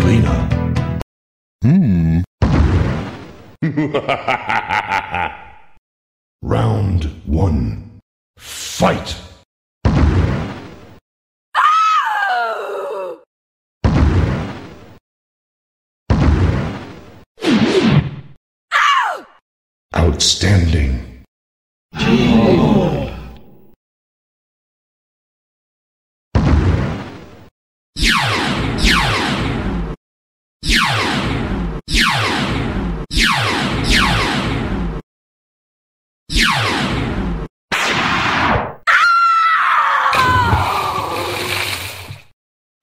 Mileena. Hmm. Round one. Fight! Outstanding.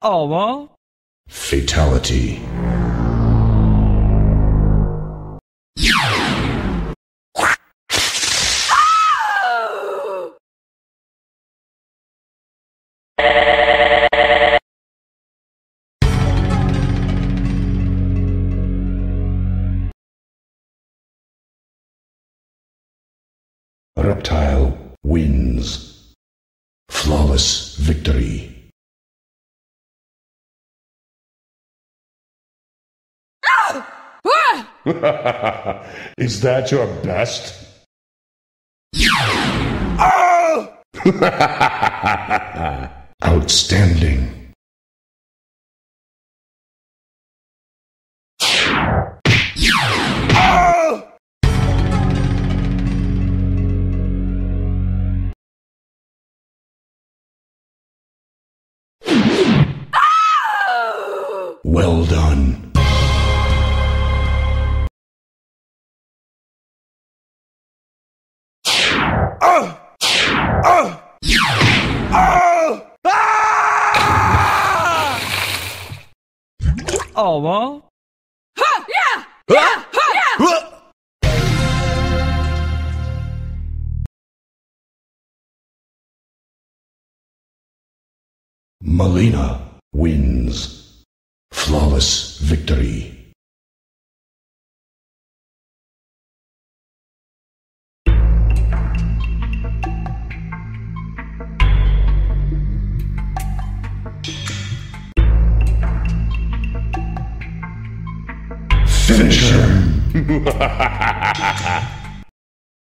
Oh, Ama Fatality. Reptile wins. Flawless victory. Is that your best? Outstanding. Well done. Ama Mileena wins. Flawless victory. Finish him.